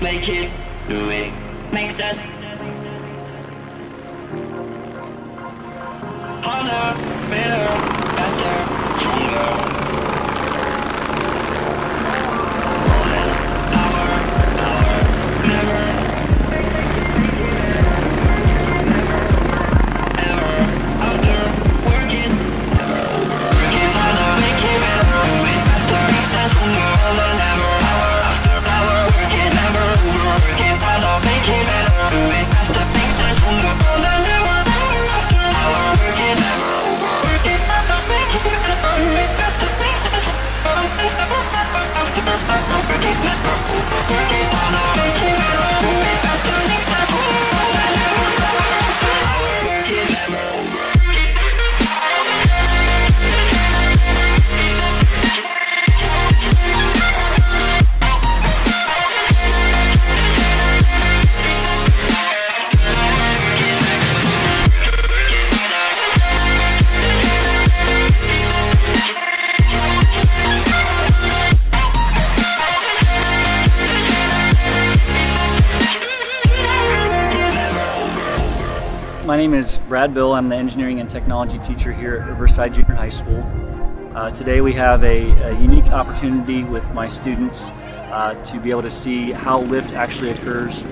make it, do it, makes us harder, better, My name is Brad Bill. I'm the engineering and technology teacher here at Riverside Junior High School. Uh, today we have a, a unique opportunity with my students uh, to be able to see how lift actually occurs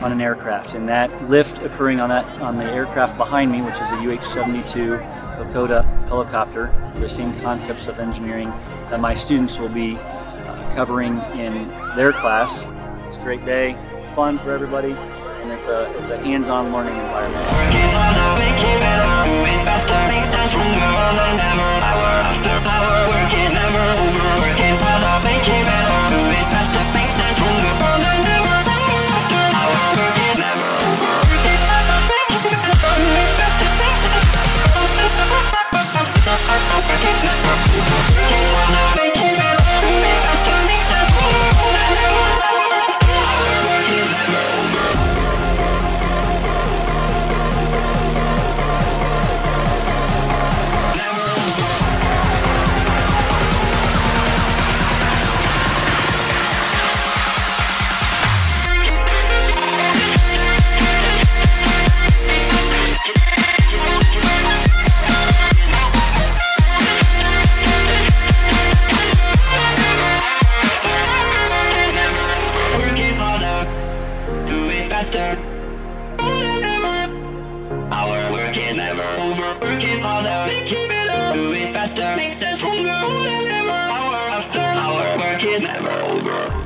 on an aircraft, and that lift occurring on that on the aircraft behind me, which is a UH-72 Lakota helicopter. The same concepts of engineering that my students will be uh, covering in their class. It's a great day. It's fun for everybody, and it's a it's a hands-on learning environment. Over. Working harder, make it better. Do it faster, makes us stronger. Hour after hour, work is never over.